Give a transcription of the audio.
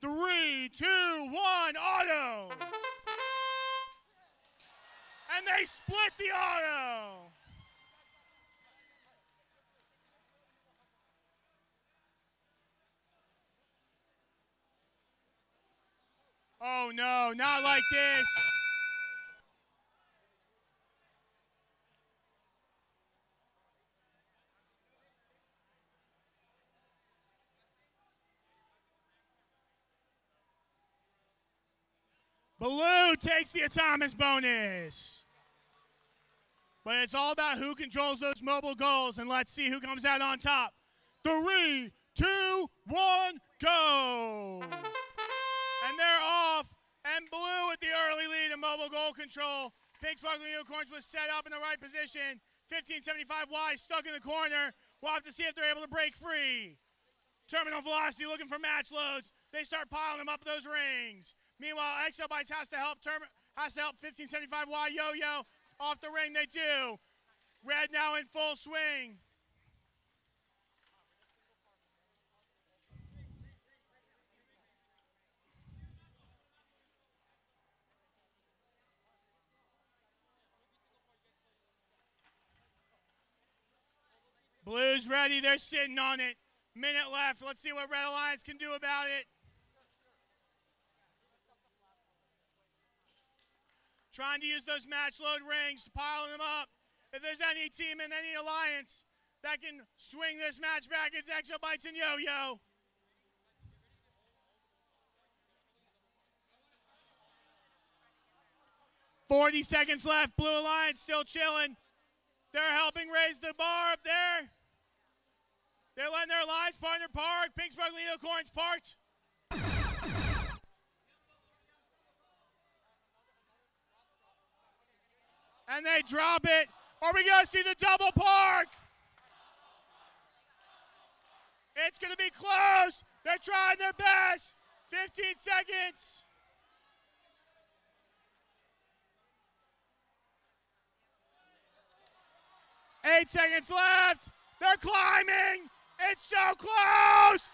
three, two, one, auto. And they split the auto. Oh no, not like this. Blue takes the Atomics bonus. But it's all about who controls those mobile goals, and let's see who comes out on top. Three, two, one, go! And they're off, and Blue with the early lead in mobile goal control. Pink Sparkling Unicorns was set up in the right position. 1575 Y stuck in the corner. We'll have to see if they're able to break free. Terminal Velocity looking for match loads. They start piling them up those rings. Meanwhile, Exobytes has to help term has to help 1575Y Yo-Yo off the ring. They do. Red now in full swing. Blues ready. They're sitting on it. Minute left. Let's see what Red Alliance can do about it. Trying to use those match load rings, piling them up. If there's any team in any alliance that can swing this match back, it's Exobites and Yo-Yo. Forty seconds left. Blue Alliance still chilling. They're helping raise the bar up there. They're letting their alliance partner park. Pink Sparkly Unicorns parked. And they drop it. Are we going to see the double park? It's going to be close. They're trying their best. 15 seconds. Eight seconds left. They're climbing. It's so close.